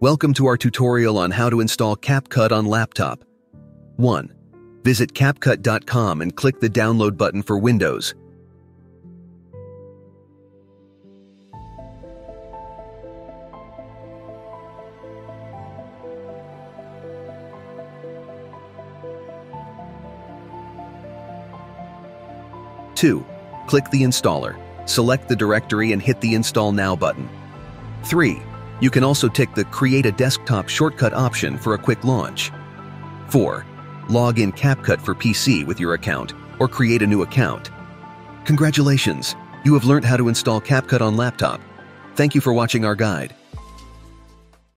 Welcome to our tutorial on how to install CapCut on laptop. 1. Visit CapCut.com and click the download button for Windows. 2. Click the installer. Select the directory and hit the Install Now button. 3. You can also tick the Create a Desktop Shortcut option for a quick launch. 4. Log in CapCut for PC with your account or create a new account. Congratulations! You have learned how to install CapCut on laptop. Thank you for watching our guide.